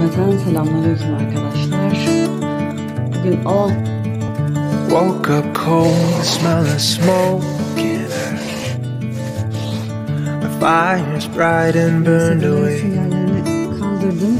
Cümleten selamünaleyküm arkadaşlar. Bugün o Woke up cold, smell of smoke and ash. The fire's bright and burned away. kaldırdım.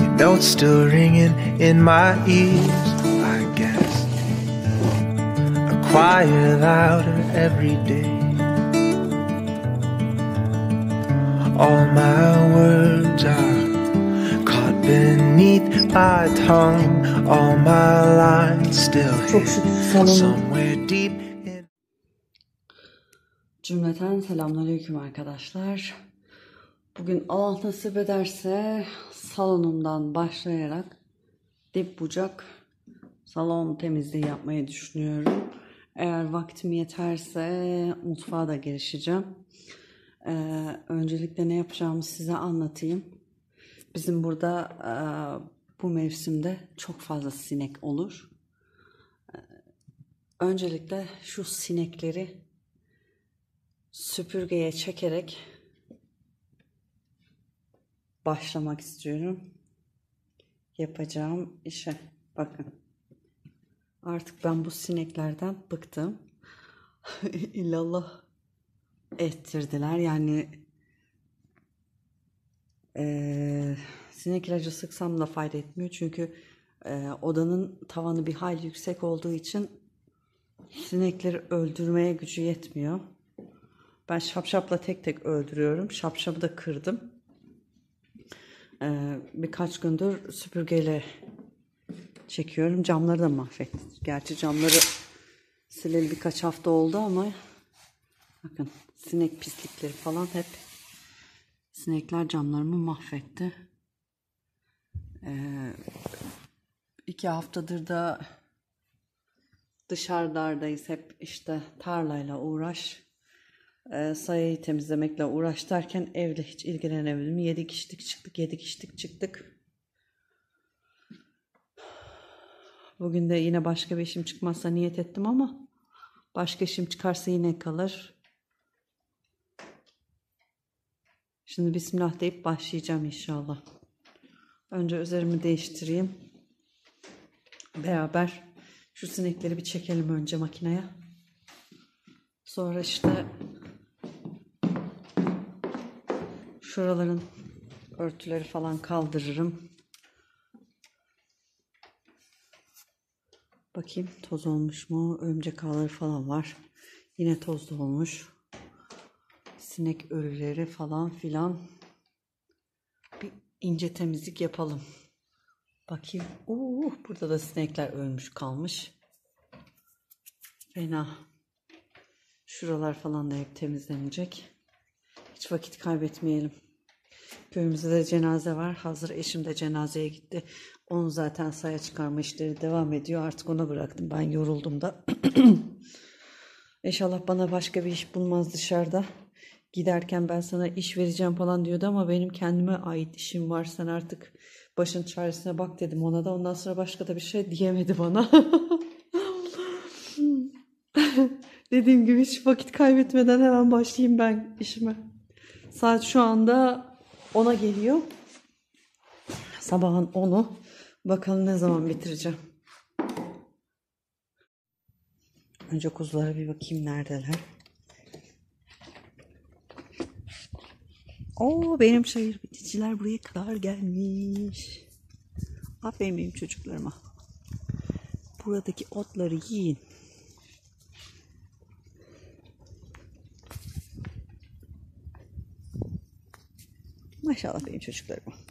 Your notes still ringing in my ears, I guess. A choir louder every day. All my words are beneath my tongue. All my lines still somewhere deep in. Cümleten selamünaleyküm arkadaşlar. Bugün Allah nasip ederse salonumdan başlayarak dip bucak salon temizliği yapmayı düşünüyorum. Eğer vaktim yeterse mutfağa da girişeceğim. Ee, öncelikle ne yapacağımı size anlatayım. Bizim burada e, bu mevsimde çok fazla sinek olur. Ee, Öncelikle şu sinekleri süpürgeye çekerek başlamak istiyorum. Yapacağım işe. Bakın. Artık ben bu sineklerden bıktım. İllallah ettirdiler. Yani eee, sinek ilacı sıksam da fayda etmiyor. Çünkü eee, odanın tavanı bir hayli yüksek olduğu için sinekleri öldürmeye gücü yetmiyor. Ben şapşapla tek tek öldürüyorum. Şapşapı da kırdım. Ee, birkaç gündür süpürgeyle çekiyorum. Camları da mahvettim. Gerçi camları sileli birkaç hafta oldu ama bakın sinek pislikleri falan hep sinekler camlarımı mahvetti. Ee, iki haftadır da dışarıdayız. Hep işte tarlayla uğraş e, sayayı temizlemekle uğraş derken evde hiç ilgilenemedim. Yedik içtik çıktık yedik içtik çıktık. Bugün de yine başka bir işim çıkmazsa niyet ettim ama başka işim çıkarsa yine kalır. Şimdi Bismillah deyip başlayacağım inşallah. Önce üzerimi değiştireyim. Beraber şu sinekleri bir çekelim önce makineye. Sonra işte Şuraların örtüleri falan kaldırırım. Bakayım toz olmuş mu? Örümcek ağları falan var. Yine toz olmuş. Sinek ölüleri falan filan. Bir ince temizlik yapalım. Bakayım. Oo, burada da sinekler ölmüş kalmış. Fena. Şuralar falan da hep temizlenecek. Hiç vakit kaybetmeyelim. Köyümüzde de cenaze var. Hazır eşim de cenazeye gitti. Onu zaten saya çıkarma işleri devam ediyor. Artık ona bıraktım. Ben yoruldum da. İnşallah bana başka bir iş bulmaz dışarıda. Giderken ben sana iş vereceğim falan diyordu ama benim kendime ait işim var. Sen artık başın çaresine bak dedim ona da. Ondan sonra başka da bir şey diyemedi bana. Dediğim gibi hiç vakit kaybetmeden hemen başlayayım ben işime. Saat şu anda 10'a geliyor. Sabahın 10'u. Bakalım ne zaman bitireceğim. Önce kuzulara bir bakayım neredeler. Oo benim çayır biticiler buraya kadar gelmiş. Aferin benim çocuklarıma. Buradaki otları yiyin. Maşallah benim çocuklarıma.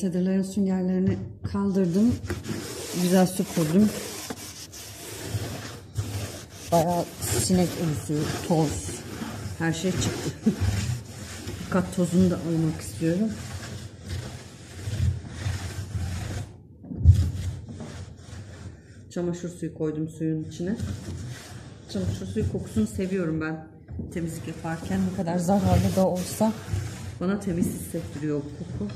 Sedirlerin süngerlerini kaldırdım. Güzel süpürdüm. Bayağı sinek ölüsü, toz, her şey çıktı. Kat tozunu da almak istiyorum. Çamaşır suyu koydum suyun içine. Çamaşır suyu kokusunu seviyorum ben. Temizlik yaparken ne kadar zararlı da olsa bana temiz hissettiriyor o koku.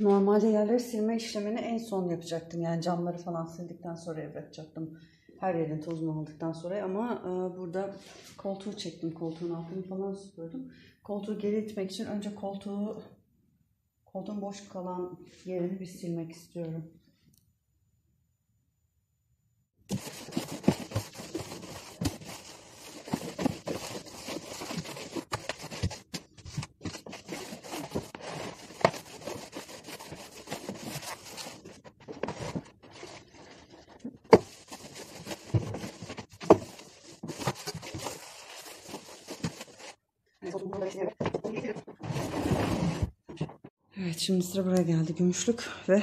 Normalde yerleri silme işlemini en son yapacaktım. Yani camları falan sildikten sonra bırakacaktım. Her yerin tozunu aldıktan sonra ama e, burada koltuğu çektim. Koltuğun altını falan süpürdüm. Koltuğu geri itmek için önce koltuğu koltuğun boş kalan yerini bir silmek istiyorum. Evet şimdi sıra buraya geldi gümüşlük ve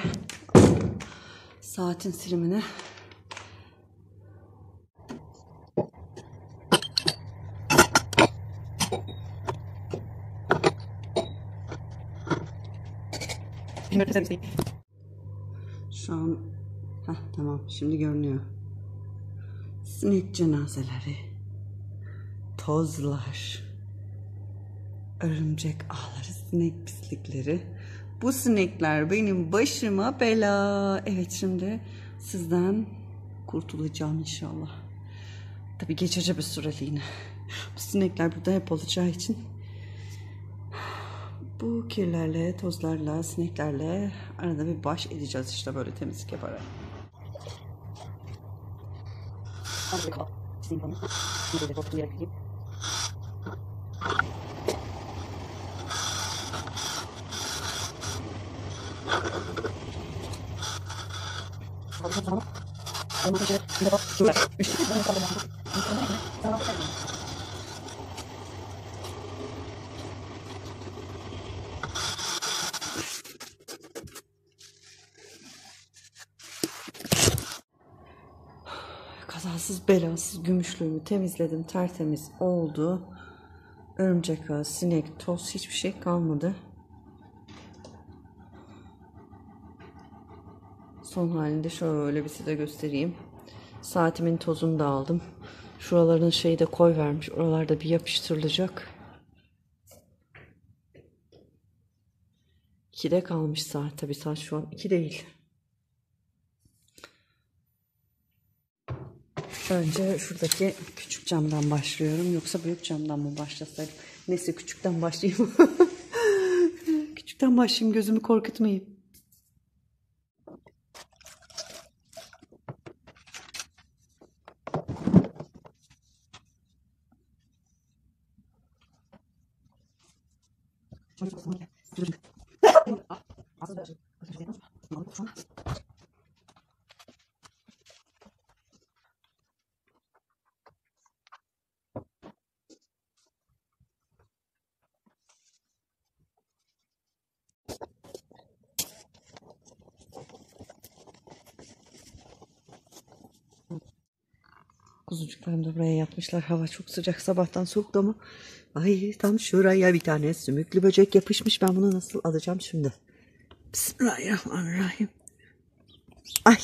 saatin silimine. Şu an Heh, tamam şimdi görünüyor. Sinek cenazeleri, tozlar, örümcek ağları, sinek pislikleri. Bu sinekler benim başıma bela. Evet şimdi sizden kurtulacağım inşallah. Tabii geçici bir süreliğine. Bu sinekler burada hep olacağı için bu kirlerle, tozlarla, sineklerle arada bir baş edeceğiz işte böyle temizlik yaparak. Kazasız belasız gümüşlüğümü temizledim. Tertemiz oldu. Örümcek ağı, sinek, toz hiçbir şey kalmadı. Son halinde şöyle bir size göstereyim. Saatimin tozunu da aldım. Şuraların şeyi de koy vermiş. Oralarda bir yapıştırılacak. 2'de kalmış saat. Tabii saat şu an 2 değil. Önce şuradaki küçük camdan başlıyorum. Yoksa büyük camdan mı başlasaydım? Neyse küçükten başlayayım. küçükten başlayayım gözümü korkutmayayım. Kuzucuklarım da buraya yatmışlar. Hava çok sıcak. Sabahtan soğuktu ama. Ay tam şuraya bir tane sümüklü böcek yapışmış. Ben bunu nasıl alacağım şimdi? Bismillahirrahmanirrahim. Ay,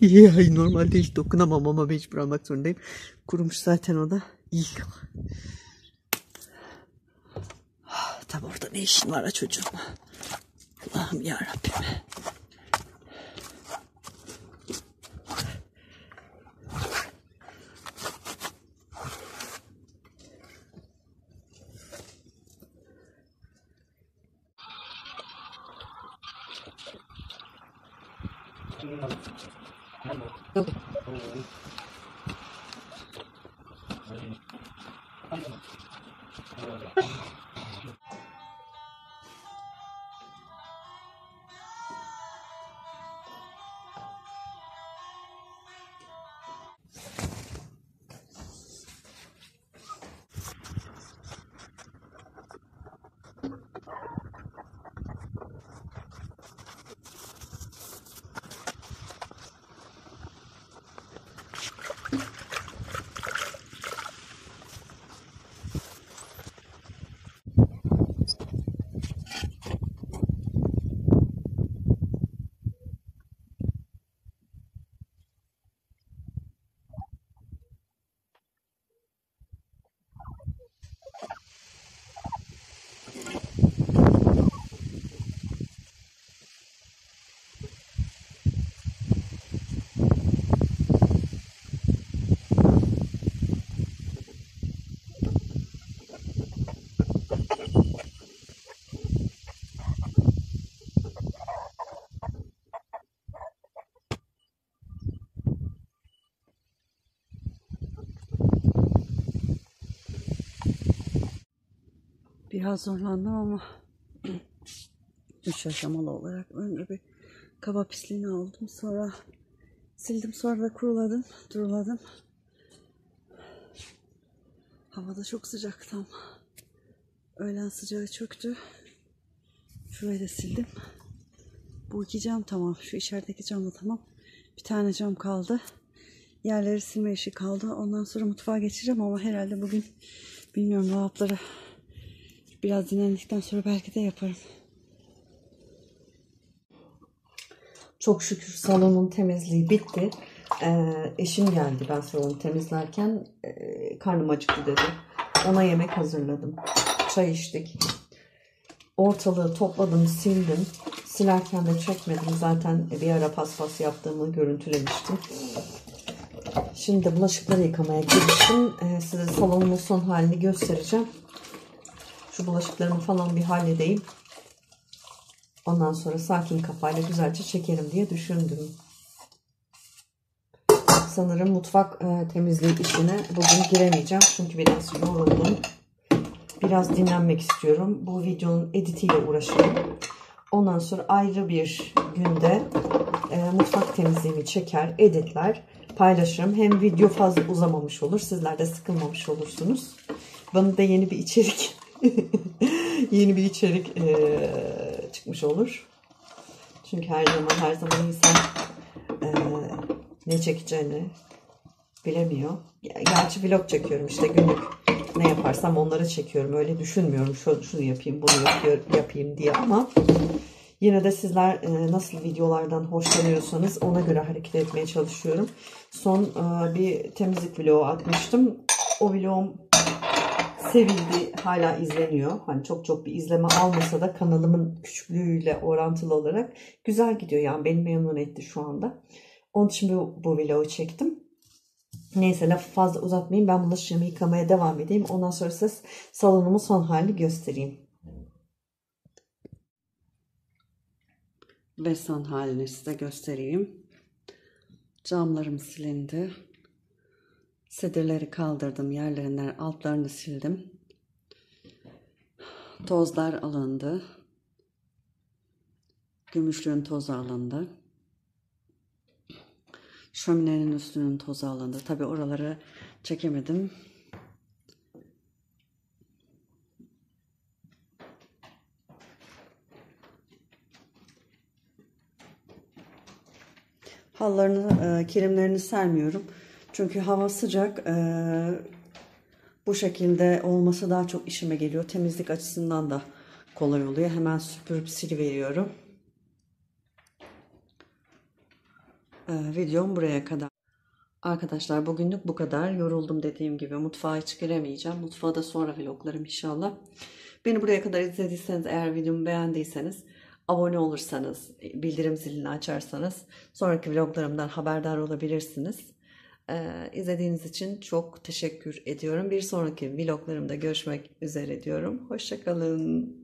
ay normalde hiç dokunamam ama mecbur almak zorundayım. Kurumuş zaten o da. İyi. Ah, Tam orada ne işin var ha çocuğum? Allah'ım ya Biraz zorlandım ama üç aşamalı olarak önce bir kaba pisliğini aldım. Sonra sildim. Sonra da kuruladım. Duruladım. Havada çok sıcak tam. Öğlen sıcağı çöktü. Şurayı da sildim. Bu iki cam tamam. Şu içerideki cam da tamam. Bir tane cam kaldı. Yerleri silme işi kaldı. Ondan sonra mutfağa geçeceğim ama herhalde bugün bilmiyorum dolapları biraz dinlendikten sonra belki de yaparım. Çok şükür salonun temizliği bitti. Ee, eşim geldi ben salonu temizlerken e, karnım acıktı dedi. Ona yemek hazırladım. Çay içtik. Ortalığı topladım, sildim. Silerken de çekmedim. Zaten bir ara paspas yaptığımı görüntülemiştim. Şimdi bulaşıkları yıkamaya giriştim. Ee, size salonumun son halini göstereceğim. Şu bulaşıklarımı falan bir halledeyim. Ondan sonra sakin kafayla güzelce çekerim diye düşündüm. Sanırım mutfak e, temizliği işine bugün giremeyeceğim. Çünkü biraz yoruldum. Biraz dinlenmek istiyorum. Bu videonun editiyle uğraşırım. Ondan sonra ayrı bir günde e, mutfak temizliğimi çeker, editler, paylaşırım. Hem video fazla uzamamış olur. Sizler de sıkılmamış olursunuz. Bana da yeni bir içerik yeni bir içerik e, çıkmış olur. Çünkü her zaman her zaman insan e, ne çekeceğini bilemiyor. Gerçi vlog çekiyorum işte günlük ne yaparsam onları çekiyorum. Öyle düşünmüyorum şu şunu yapayım bunu yapayım diye ama yine de sizler e, nasıl videolardan hoşlanıyorsanız ona göre hareket etmeye çalışıyorum. Son e, bir temizlik vlogu atmıştım. O vlogum sevildi, hala izleniyor. Hani çok çok bir izleme almasa da kanalımın küçüklüğüyle orantılı olarak güzel gidiyor. Yani beni memnun etti şu anda. Onun için bu, bu vlogu çektim. Neyse lafı fazla uzatmayayım. Ben bulaşığımı yıkamaya devam edeyim. Ondan sonra size salonumun son halini göstereyim. Ve son halini size göstereyim. Camlarım silindi. Sedirleri kaldırdım. Yerlerinden altlarını sildim. Tozlar alındı. Gümüşlüğün tozu alındı. Şöminenin üstünün tozu alındı. Tabi oraları çekemedim. Hallarını, e, kilimlerini sermiyorum. Çünkü hava sıcak. E, bu şekilde olması daha çok işime geliyor. Temizlik açısından da kolay oluyor. Hemen süpürüp siliveriyorum. E, videom buraya kadar. Arkadaşlar bugünlük bu kadar. Yoruldum dediğim gibi. Mutfağa hiç giremeyeceğim. Mutfağa da sonra vloglarım inşallah. Beni buraya kadar izlediyseniz eğer videomu beğendiyseniz abone olursanız, bildirim zilini açarsanız sonraki vloglarımdan haberdar olabilirsiniz. Ee, izlediğiniz için çok teşekkür ediyorum. Bir sonraki vloglarımda görüşmek üzere diyorum. Hoşçakalın.